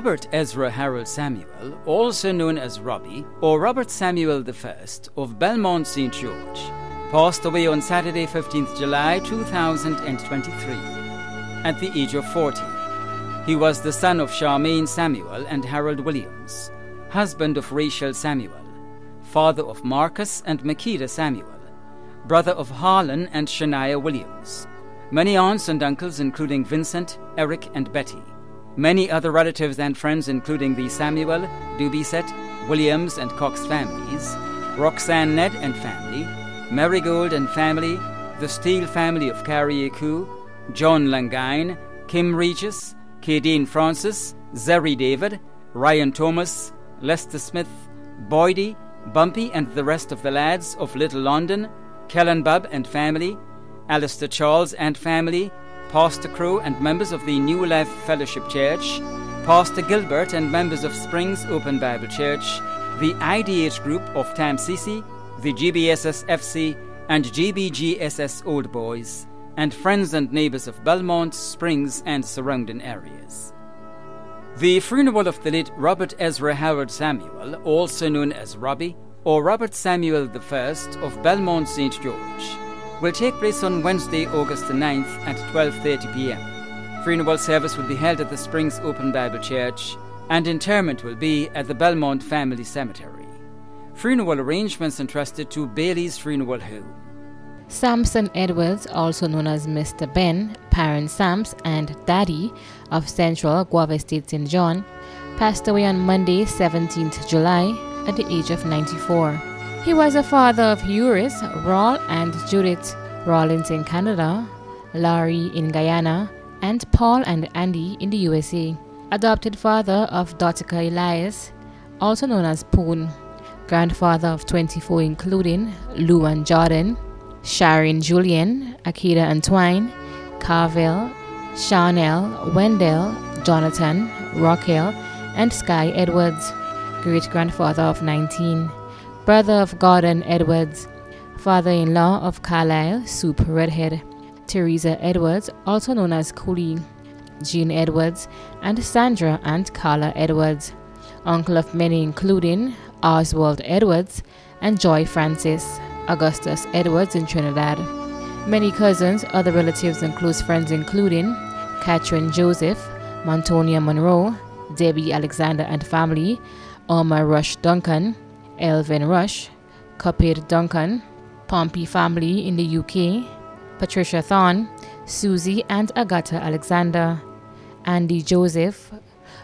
Robert Ezra Harold Samuel, also known as Robbie, or Robert Samuel I of Belmont St. George, passed away on Saturday, 15th July 2023, at the age of 40. He was the son of Charmaine Samuel and Harold Williams, husband of Rachel Samuel, father of Marcus and Makeda Samuel, brother of Harlan and Shania Williams, many aunts and uncles, including Vincent, Eric, and Betty, many other relatives and friends, including the Samuel, Dubiset, Williams, and Cox families, Roxanne Ned and family, Marigold and family, the Steele family of Carriacou, John Langine, Kim Regis, Kadeen Francis, Zeri David, Ryan Thomas, Lester Smith, Boydie, Bumpy and the rest of the lads of Little London, Kellen Bub and family, Alistair Charles and family, Pastor Crow and members of the New Life Fellowship Church, Pastor Gilbert and members of Springs Open Bible Church, the IDH group of Tam Sisi, the GBSS FC, and GBGSS Old Boys, and friends and neighbors of Belmont, Springs, and surrounding areas. The funeral of the late Robert Ezra Howard Samuel, also known as Robbie, or Robert Samuel I of Belmont St. George, will take place on Wednesday, August the 9th at 12.30 p.m. Funeral service will be held at the Springs Open Bible Church and interment will be at the Belmont Family Cemetery. Funeral arrangements entrusted to Bailey's Funeral Home. Samson Edwards, also known as Mr. Ben, parent Sams, and Daddy of Central Guava State St. John, passed away on Monday, 17th July, at the age of 94. He was the father of Euris, Rawl, and Judith Rawlins in Canada, Laurie in Guyana, and Paul and Andy in the USA. Adopted father of Dotica Elias, also known as Poon. Grandfather of 24, including Luan Jordan, Sharon Julian, Akita Antoine, Carvel, Chanel, Wendell, Jonathan, Raquel, and Sky Edwards. Great grandfather of 19 brother of Gordon Edwards, father in law of Carlisle, Soup Redhead, Teresa Edwards, also known as Coolie, Jean Edwards, and Sandra and Carla Edwards, uncle of many including Oswald Edwards and Joy Francis, Augustus Edwards in Trinidad. Many cousins, other relatives, and close friends including Catherine Joseph, Montonia Monroe, Debbie Alexander and family, Alma Rush Duncan, Elvin Rush, Cupid Duncan, Pompey family in the UK, Patricia Thorne, Susie and Agatha Alexander, Andy Joseph,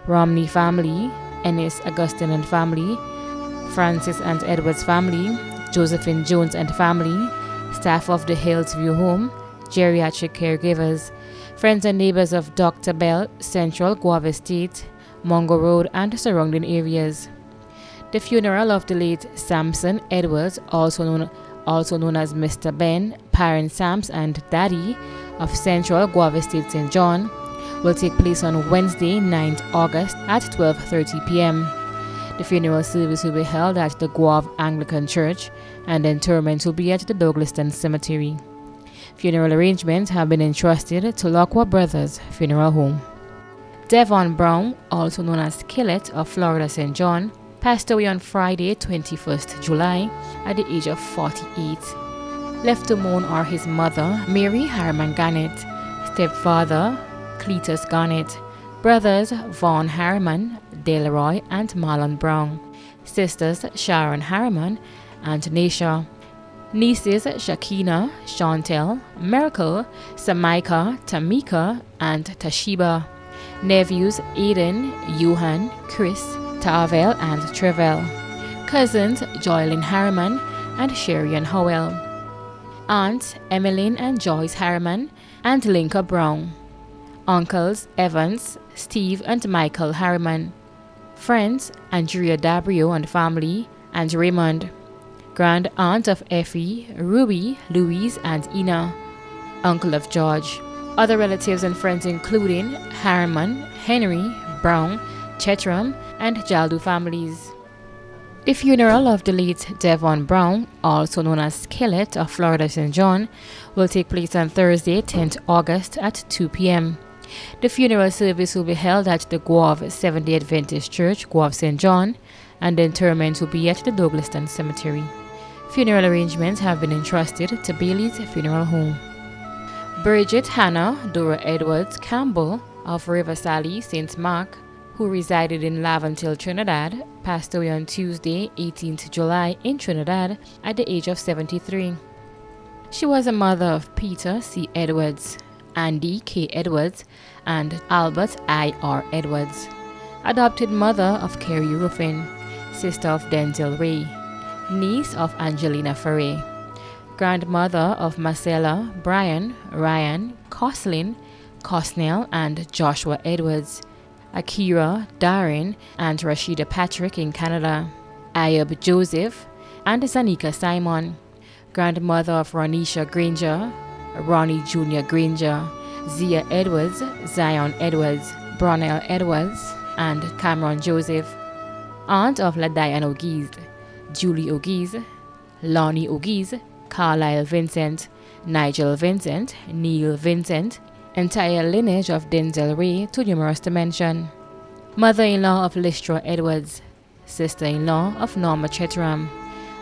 Romney family, Ennis Augustine and family, Francis and Edwards family, Josephine Jones and family, staff of the Hillsview Home, geriatric caregivers, friends and neighbors of Dr. Bell, Central Guava State, Mongo Road and surrounding areas. The funeral of the late Samson Edwards, also known, also known as Mr. Ben, parent Sams and Daddy of Central Guava State St. John, will take place on Wednesday, 9th August at 12:30 p.m. The funeral service will be held at the Gouyave Anglican Church and interment will be at the Douglaston Cemetery. Funeral arrangements have been entrusted to Lockwood Brothers Funeral Home. Devon Brown, also known as Killet of Florida St. John, passed away on Friday, 21st July, at the age of 48. Left to mourn are his mother, Mary Harriman Garnett, stepfather, Cletus Garnett, brothers Vaughn Harriman, Delroy, and Marlon Brown, sisters Sharon Harriman and Nasha, nieces Shakina, Chantel, Miracle, Samika, Tamika, and Tashiba, nephews Aiden, Johan, Chris, Tarvel and Trevel, cousins Joylyn Harriman and Sherry and Howell, aunts Emmeline and Joyce Harriman and Linka Brown, uncles Evans, Steve and Michael Harriman, friends Andrea Dabrio and family and Raymond, grand aunt of Effie, Ruby, Louise and Ina, uncle of George. Other relatives and friends including Harriman, Henry, Brown, Chetram, and Jaldu families. The funeral of the late Devon Brown, also known as Skillet of Florida St. John, will take place on Thursday, 10th August at 2 p.m. The funeral service will be held at the Gouyave Seventh day Adventist Church, Gouyave St. John, and the interment will be at the Douglaston Cemetery. Funeral arrangements have been entrusted to Bailey's Funeral Home. Bridget Hannah Dora Edwards Campbell of River Sally, St. Mark, who resided in Laventille, Trinidad, passed away on Tuesday, 18th July, in Trinidad at the age of 73. She was a mother of Peter C. Edwards, Andy K. Edwards, and Albert I. R. Edwards. Adopted mother of Kerry Ruffin, sister of Denzel Ray, niece of Angelina Ferre, grandmother of Marcella, Brian, Ryan, Coslin, Cosnell, and Joshua Edwards, Akira, Darren, and Rashida Patrick in Canada, Ayub Joseph, and Zanika Simon, grandmother of Ronisha Granger, Ronnie Jr. Granger, Zia Edwards, Zion Edwards, Bronell Edwards, and Cameron Joseph, aunt of LaDiane O'Gees, Julie O'Gees, Lonnie O'Gees, Carlisle Vincent, Nigel Vincent, Neil Vincent, entire lineage of Denzel Ray, too numerous to mention. Mother in law of Lystra Edwards, sister in law of Norma Chetram.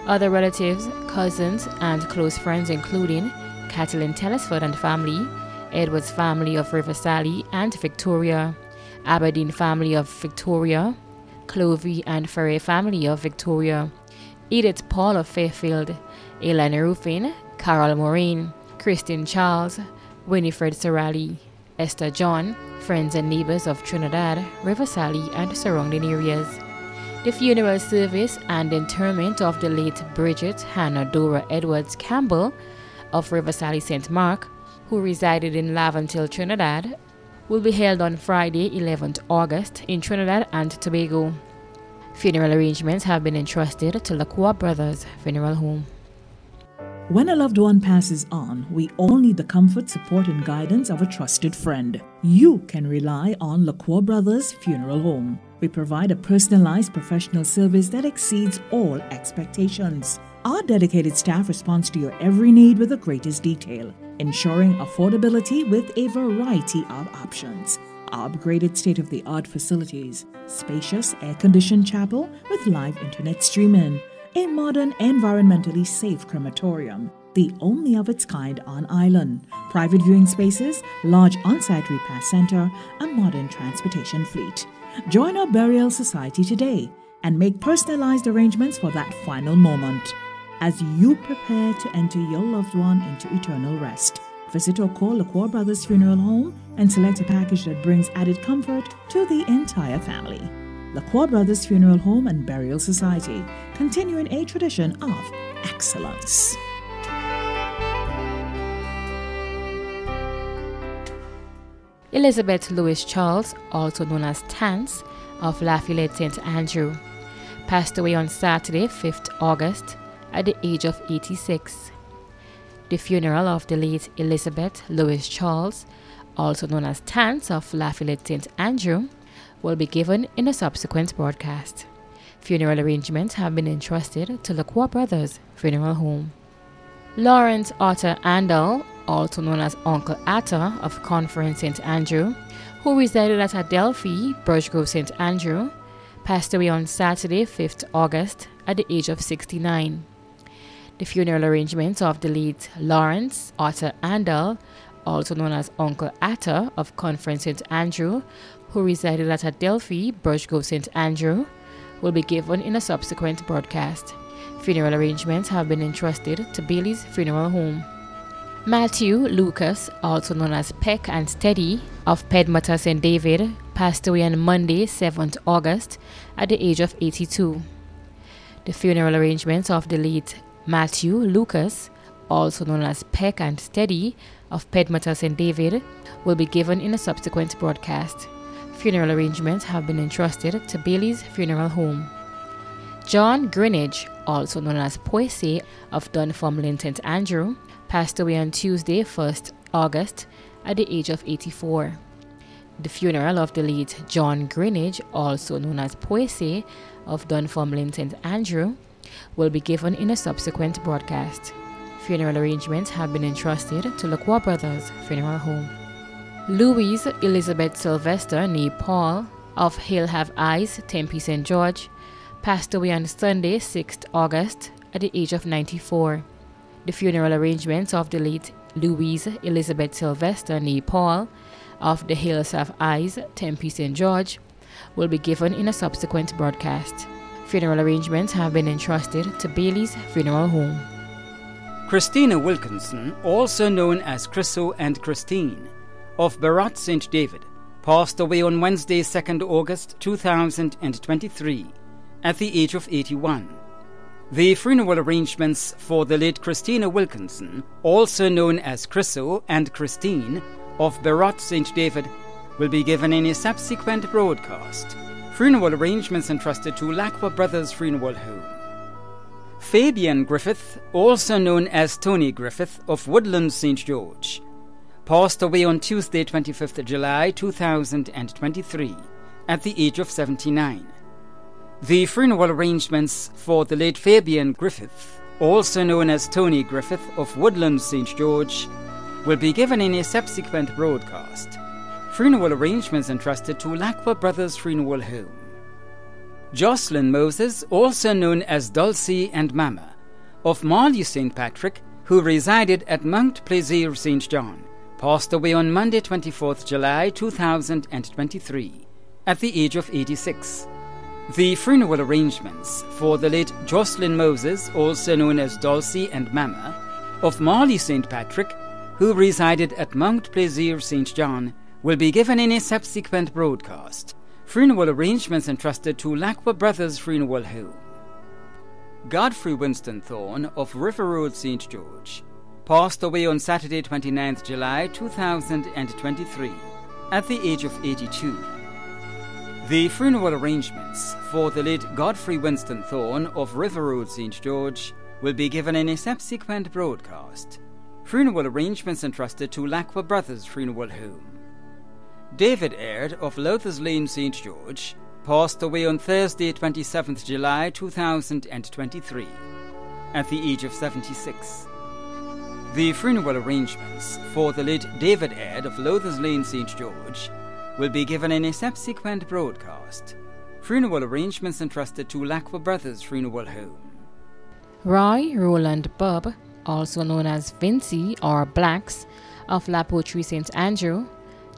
Other relatives, cousins, and close friends, including Kathleen Telesford and family, Edwards family of River Sally and Victoria, Aberdeen family of Victoria, Clovey and Ferry family of Victoria, Edith Paul of Fairfield, Elena Ruffin, Carol Maureen, Christine Charles, Winifred Sorali, Esther John, friends and neighbors of Trinidad, River Sally, and surrounding areas. The funeral service and interment of the late Bridget Hannah Dora Edwards Campbell of River Sally St. Mark, who resided in Laventille, Trinidad, will be held on Friday, 11th August, in Trinidad and Tobago. Funeral arrangements have been entrusted to Lacroix Brothers Funeral Home. When a loved one passes on, we all need the comfort, support, and guidance of a trusted friend. You can rely on Lacroix Brothers Funeral Home. We provide a personalized professional service that exceeds all expectations. Our dedicated staff responds to your every need with the greatest detail, ensuring affordability with a variety of options. Our upgraded state of the art facilities, spacious air conditioned chapel with live internet streaming a modern, environmentally safe crematorium, the only of its kind on island, private viewing spaces, large on-site repast center, a modern transportation fleet. Join our burial society today and make personalized arrangements for that final moment as you prepare to enter your loved one into eternal rest. Visit or call Lacroix Brothers Funeral Home and select a package that brings added comfort to the entire family. Lacroix Brothers Funeral Home and Burial Society, continuing a tradition of excellence. Elizabeth Lewis Charles, also known as Tance, of Lafayette St. Andrew, passed away on Saturday, 5th August, at the age of 86. The funeral of the late Elizabeth Lewis Charles, also known as Tance of Lafayette St. Andrew, will be given in a subsequent broadcast. Funeral arrangements have been entrusted to Lacroix Brothers Funeral Home. Lawrence Otter Andal, also known as Uncle Atta of Conference St. Andrew, who resided at Adelphi, Birchgrove St. Andrew, passed away on Saturday, 5th August, at the age of 69. The funeral arrangements of the late Lawrence Otter Andal, also known as Uncle Atta of Conference St. Andrew, who resided at Adelphi, Birchgrove St. Andrew, will be given in a subsequent broadcast. Funeral arrangements have been entrusted to Bailey's Funeral Home. Matthew Lucas, also known as Peck and Steady, of Pedmata St. David, passed away on Monday, 7th August, at the age of 82. The funeral arrangements of the late Matthew Lucas, also known as Peck and Steady, of Pedmata St. David, will be given in a subsequent broadcast funeral arrangements have been entrusted to Bailey's Funeral Home. John Greenidge, also known as Poissy of Dunfermline St. Andrew, passed away on Tuesday, 1st August, at the age of 84. The funeral of the late John Greenidge, also known as Poissy of Dunfermline St. Andrew, will be given in a subsequent broadcast. Funeral arrangements have been entrusted to Lacroix Brothers Funeral Home. Louise Elizabeth Sylvester, née Paul, of Hill Have Eyes, Tempe St. George, passed away on Sunday, 6th August, at the age of 94. The funeral arrangements of the late Louise Elizabeth Sylvester, née Paul, of the Hills Have Eyes, Tempe St. George, will be given in a subsequent broadcast. Funeral arrangements have been entrusted to Bailey's Funeral Home. Christina Wilkinson, also known as Chriso and Christine, of Barat St. David, passed away on Wednesday, 2nd August 2023, at the age of 81. The funeral arrangements for the late Christina Wilkinson, also known as Chriso and Christine, of Barat St. David, will be given in a subsequent broadcast. Funeral arrangements entrusted to La Qua Brothers Funeral Home. Fabian Griffith, also known as Tony Griffith of Woodland St. George, passed away on Tuesday, 25th July 2023, at the age of 79. The funeral arrangements for the late Fabian Griffith, also known as Tony Griffith of Woodland St. George, will be given in a subsequent broadcast. Funeral arrangements entrusted to La Qua Brothers Funeral Home. Jocelyn Moses, also known as Dulcie and Mama, of Marley St. Patrick, who resided at Mount Plaisir St. John, passed away on Monday, 24th July 2023, at the age of 86. The funeral arrangements for the late Jocelyn Moses, also known as Dulcie and Mama, of Marley St. Patrick, who resided at Mount Plaisir St. John, will be given in a subsequent broadcast. Funeral arrangements entrusted to La Qua Brothers Funeral Home. Godfrey Winston Thorne of River Road St. George passed away on Saturday 29th July 2023 at the age of 82. The funeral arrangements for the late Godfrey Winston Thorne of River Road St. George will be given in a subsequent broadcast. Funeral arrangements entrusted to La Qua Brothers Funeral Home. David Aird of Lothers Lane, St. George, passed away on Thursday, 27th July 2023, at the age of 76. The funeral arrangements for the late David Ed of Lothers Lane, St. George, will be given in a subsequent broadcast. Funeral arrangements entrusted to La Qua Brothers Funeral Home. Roy Roland Bubb, also known as Vincy or Blacks, of La Poterie St. Andrew,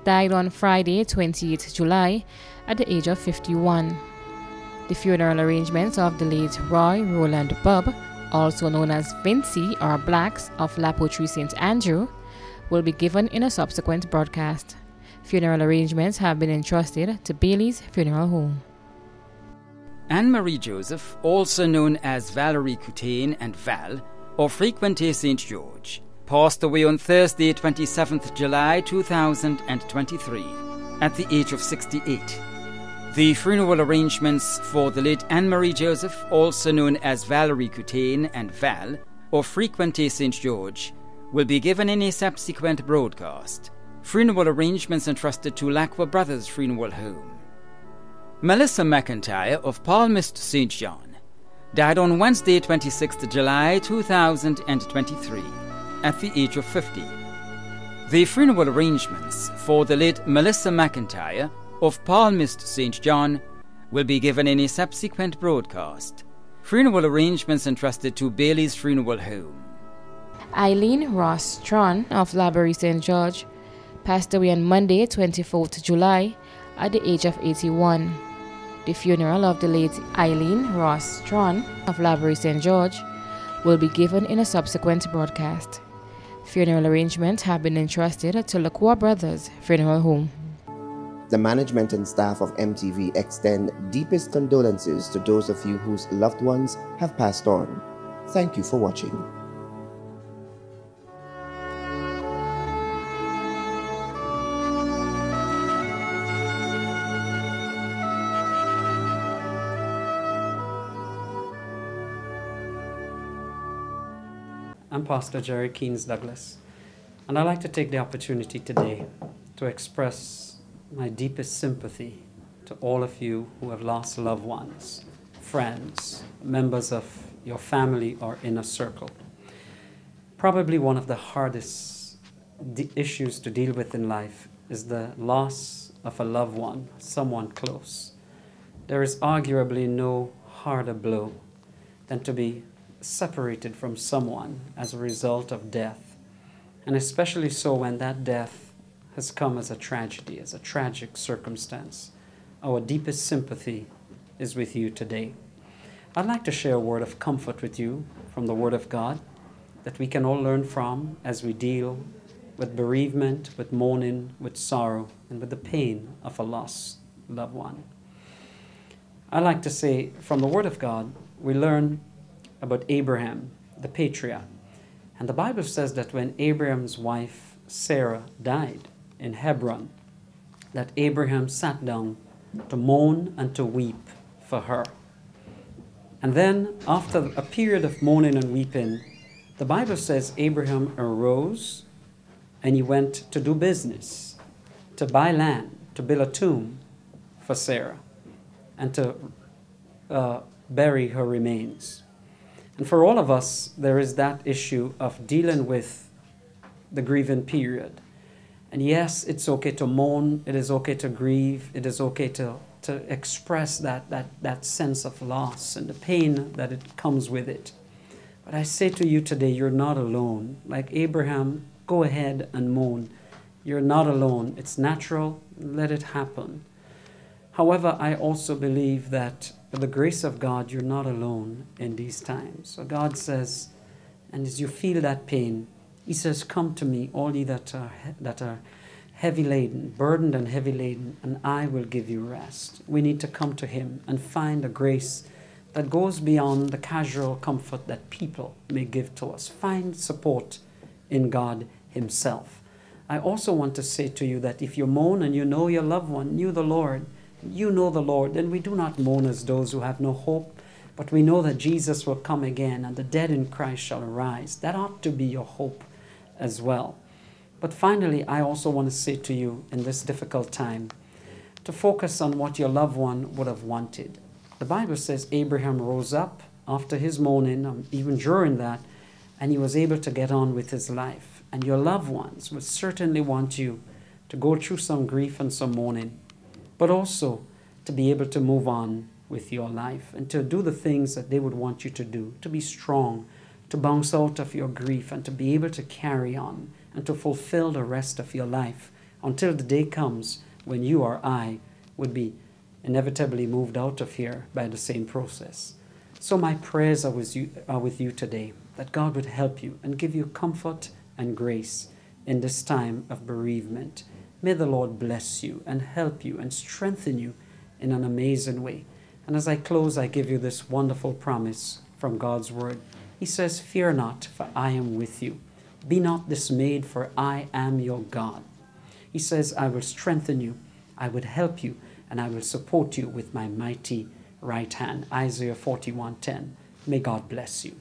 died on Friday, 28 July, at the age of 51. The funeral arrangements of the late Roy Roland Bubb, also known as Vincy or Blacks of La Poterie St. Andrew, will be given in a subsequent broadcast. Funeral arrangements have been entrusted to Bailey's Funeral Home. Anne Marie Joseph, also known as Valerie Coutain and Val, of Frequente St. George, passed away on Thursday, 27th July 2023, at the age of 68. The funeral arrangements for the late Anne Marie Joseph, also known as Valerie Coutain and Val, of Frequente St. George, will be given in a subsequent broadcast. Funeral arrangements entrusted to La Qua Brothers Funeral Home. Melissa McIntyre of Palmist St. John died on Wednesday, 26th July 2023 at the age of 50. The funeral arrangements for the late Melissa McIntyre of Palmist St. John will be given in a subsequent broadcast. Funeral arrangements entrusted to Bailey's Funeral Home. Eileen Ross Tron of Laborie St. George passed away on Monday, 24th July, at the age of 81. The funeral of the late Eileen Ross Tron of Laborie St. George will be given in a subsequent broadcast. Funeral arrangements have been entrusted to La Qua Brothers Funeral Home. The management and staff of MTV extend deepest condolences to those of you whose loved ones have passed on. Thank you for watching. I'm Pastor Jerry Keynes Douglas, and I'd like to take the opportunity today to express my deepest sympathy to all of you who have lost loved ones, friends, members of your family or inner circle. Probably one of the hardest issues to deal with in life is the loss of a loved one, someone close. There is arguably no harder blow than to be separated from someone as a result of death, and especially so when that death has come as a tragedy, as a tragic circumstance. Our deepest sympathy is with you today. I'd like to share a word of comfort with you from the Word of God that we can all learn from as we deal with bereavement, with mourning, with sorrow, and with the pain of a lost loved one. I like to say from the Word of God, we learn about Abraham, the patriarch. And the Bible says that when Abraham's wife Sarah died in Hebron, that Abraham sat down to mourn and to weep for her. And then, after a period of mourning and weeping, the Bible says Abraham arose and he went to do business, to buy land, to build a tomb for Sarah, and to uh, bury her remains. And for all of us, there is that issue of dealing with the grieving period. And yes, it's okay to mourn, it is okay to grieve, it is okay to, to express that, that, that sense of loss and the pain that it comes with it. But I say to you today, you're not alone. Like Abraham, go ahead and mourn. You're not alone. It's natural, let it happen. However, I also believe that by the grace of God, you're not alone in these times. So God says, and as you feel that pain, He says, Come to me, all ye that are, that are heavy laden, burdened and heavy laden, and I will give you rest. We need to come to Him and find a grace that goes beyond the casual comfort that people may give to us. Find support in God Himself. I also want to say to you that if you mourn and you know your loved one knew the Lord, you know the Lord, then we do not mourn as those who have no hope, but we know that Jesus will come again and the dead in Christ shall arise. That ought to be your hope as well. But finally, I also want to say to you in this difficult time to focus on what your loved one would have wanted. The Bible says Abraham rose up after his mourning, um, even during that, and he was able to get on with his life. And your loved ones would certainly want you to go through some grief and some mourning but also to be able to move on with your life and to do the things that they would want you to do, to be strong, to bounce out of your grief and to be able to carry on and to fulfill the rest of your life until the day comes when you or I would be inevitably moved out of here by the same process. So my prayers are with you, are with you today that God would help you and give you comfort and grace in this time of bereavement May the Lord bless you and help you and strengthen you in an amazing way. And as I close, I give you this wonderful promise from God's word. He says, Fear not, for I am with you. Be not dismayed, for I am your God. He says, I will strengthen you, I will help you, and I will support you with my mighty right hand. Isaiah 41:10. May God bless you.